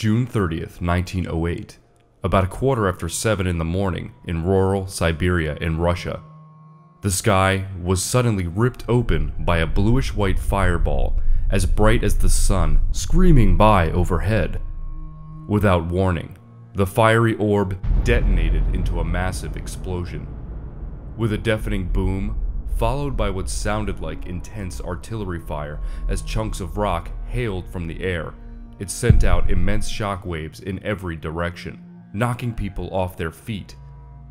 June 30th, 1908, about a quarter after 7 in the morning in rural Siberia in Russia. The sky was suddenly ripped open by a bluish white fireball as bright as the sun screaming by overhead. Without warning, the fiery orb detonated into a massive explosion. With a deafening boom, followed by what sounded like intense artillery fire as chunks of rock hailed from the air, it sent out immense shock waves in every direction, knocking people off their feet,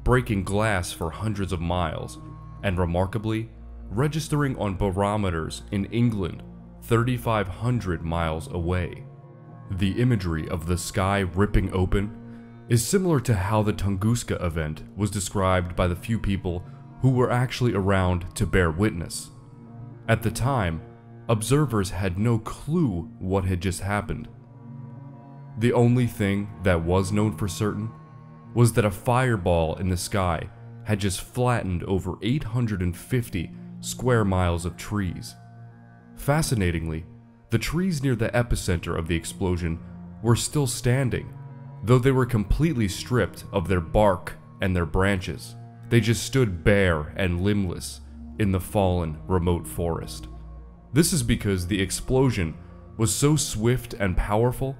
breaking glass for hundreds of miles, and remarkably, registering on barometers in England 3,500 miles away. The imagery of the sky ripping open is similar to how the Tunguska event was described by the few people who were actually around to bear witness. At the time, observers had no clue what had just happened. The only thing that was known for certain was that a fireball in the sky had just flattened over 850 square miles of trees. Fascinatingly, the trees near the epicenter of the explosion were still standing, though they were completely stripped of their bark and their branches. They just stood bare and limbless in the fallen, remote forest. This is because the explosion was so swift and powerful,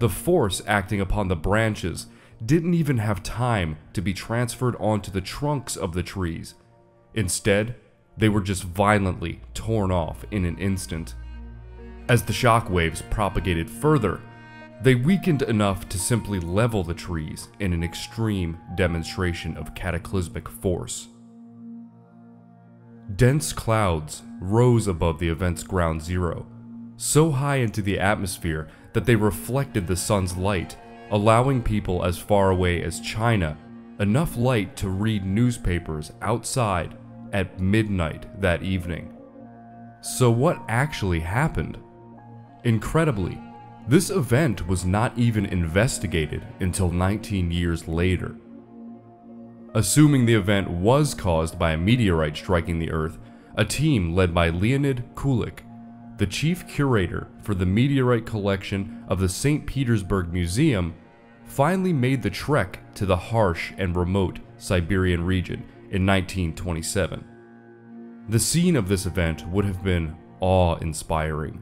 the force acting upon the branches didn't even have time to be transferred onto the trunks of the trees. Instead, they were just violently torn off in an instant. As the shock waves propagated further, they weakened enough to simply level the trees in an extreme demonstration of cataclysmic force. Dense clouds rose above the event's ground zero, so high into the atmosphere that they reflected the sun's light, allowing people as far away as China enough light to read newspapers outside at midnight that evening. So, what actually happened? Incredibly, this event was not even investigated until 19 years later. Assuming the event was caused by a meteorite striking the Earth, a team led by Leonid Kulik, the chief curator for the meteorite collection of the St. Petersburg Museum, finally made the trek to the harsh and remote Siberian region in 1927. The scene of this event would have been awe-inspiring.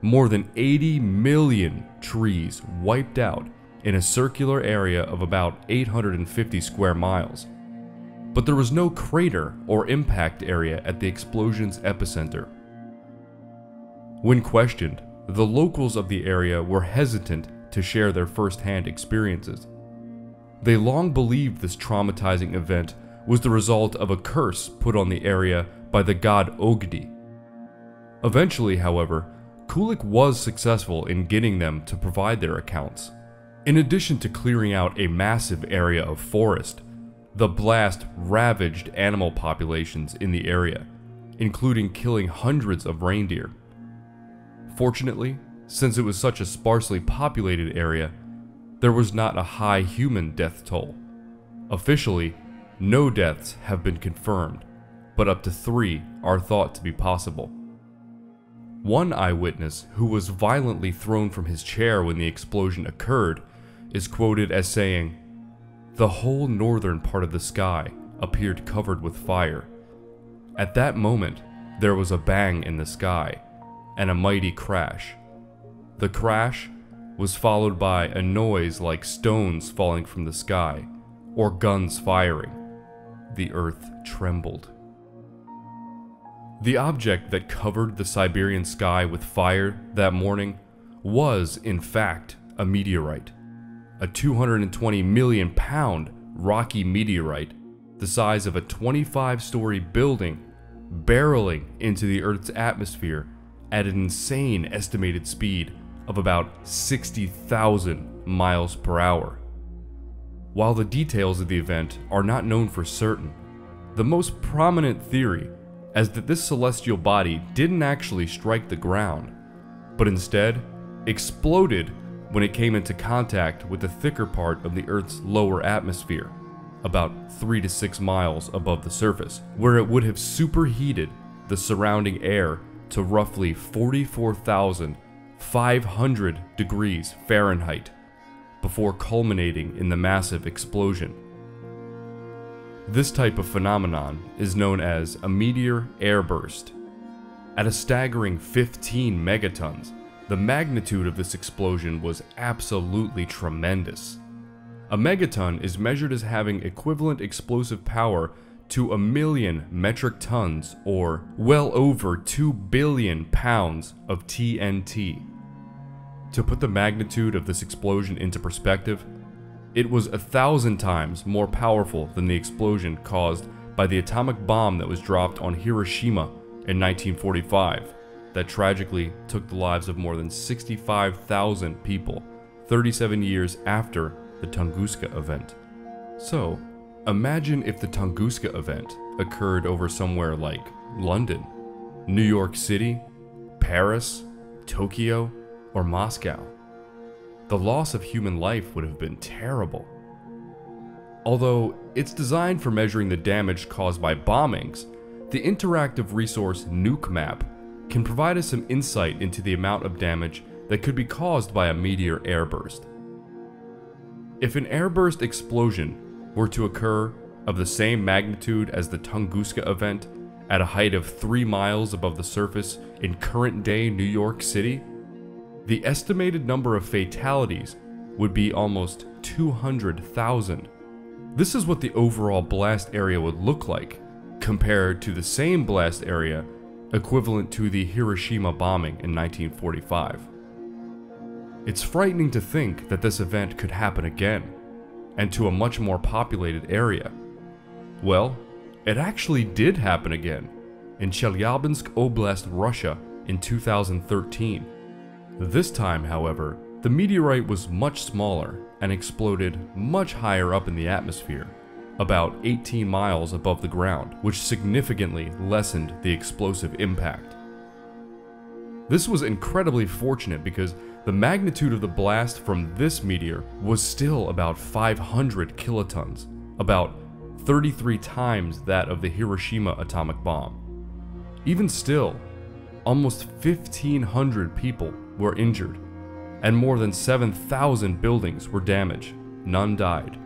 More than 80 million trees wiped out in a circular area of about 850 square miles. But there was no crater or impact area at the explosion's epicenter. When questioned, the locals of the area were hesitant to share their first-hand experiences. They long believed this traumatizing event was the result of a curse put on the area by the god Ogdi. Eventually, however, Kulik was successful in getting them to provide their accounts. In addition to clearing out a massive area of forest, the blast ravaged animal populations in the area, including killing hundreds of reindeer. Fortunately, since it was such a sparsely populated area, there was not a high human death toll. Officially, no deaths have been confirmed, but up to three are thought to be possible. One eyewitness, who was violently thrown from his chair when the explosion occurred, is quoted as saying, The whole northern part of the sky appeared covered with fire. At that moment, there was a bang in the sky and a mighty crash. The crash was followed by a noise like stones falling from the sky or guns firing. The earth trembled. The object that covered the Siberian sky with fire that morning was, in fact, a meteorite. A 220 million pound rocky meteorite the size of a 25 story building barreling into the Earth's atmosphere at an insane estimated speed of about 60,000 miles per hour. While the details of the event are not known for certain, the most prominent theory is that this celestial body didn't actually strike the ground, but instead exploded when it came into contact with the thicker part of the Earth's lower atmosphere, about 3 to 6 miles above the surface, where it would have superheated the surrounding air to roughly 44,500 degrees Fahrenheit before culminating in the massive explosion. This type of phenomenon is known as a meteor airburst. At a staggering 15 megatons, the magnitude of this explosion was absolutely tremendous. A megaton is measured as having equivalent explosive power to a million metric tons or well over 2 billion pounds of TNT. To put the magnitude of this explosion into perspective, it was a thousand times more powerful than the explosion caused by the atomic bomb that was dropped on Hiroshima in 1945 that tragically took the lives of more than 65,000 people 37 years after the Tunguska event. So, imagine if the Tunguska event occurred over somewhere like London, New York City, Paris, Tokyo, or Moscow. The loss of human life would have been terrible. Although it's designed for measuring the damage caused by bombings, the interactive resource NUKEMAP can provide us some insight into the amount of damage that could be caused by a meteor airburst. If an airburst explosion were to occur of the same magnitude as the Tunguska event at a height of 3 miles above the surface in current day New York City, the estimated number of fatalities would be almost 200,000. This is what the overall blast area would look like compared to the same blast area equivalent to the Hiroshima bombing in 1945. It's frightening to think that this event could happen again, and to a much more populated area. Well, it actually did happen again, in Chelyabinsk Oblast, Russia in 2013. This time, however, the meteorite was much smaller and exploded much higher up in the atmosphere about 18 miles above the ground, which significantly lessened the explosive impact. This was incredibly fortunate because the magnitude of the blast from this meteor was still about 500 kilotons, about 33 times that of the Hiroshima atomic bomb. Even still, almost 1,500 people were injured, and more than 7,000 buildings were damaged. None died.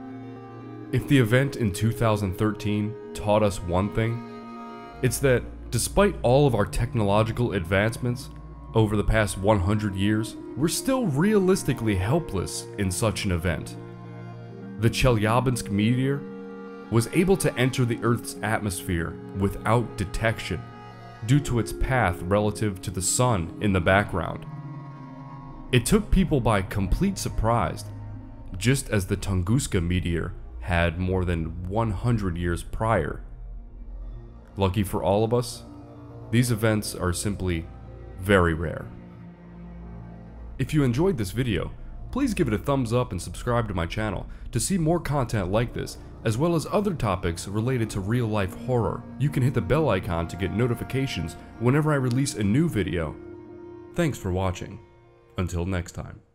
If the event in 2013 taught us one thing, it's that despite all of our technological advancements over the past 100 years, we're still realistically helpless in such an event. The Chelyabinsk meteor was able to enter the Earth's atmosphere without detection due to its path relative to the sun in the background. It took people by complete surprise, just as the Tunguska meteor had more than 100 years prior. Lucky for all of us, these events are simply very rare. If you enjoyed this video, please give it a thumbs up and subscribe to my channel to see more content like this, as well as other topics related to real life horror. You can hit the bell icon to get notifications whenever I release a new video. Thanks for watching. Until next time.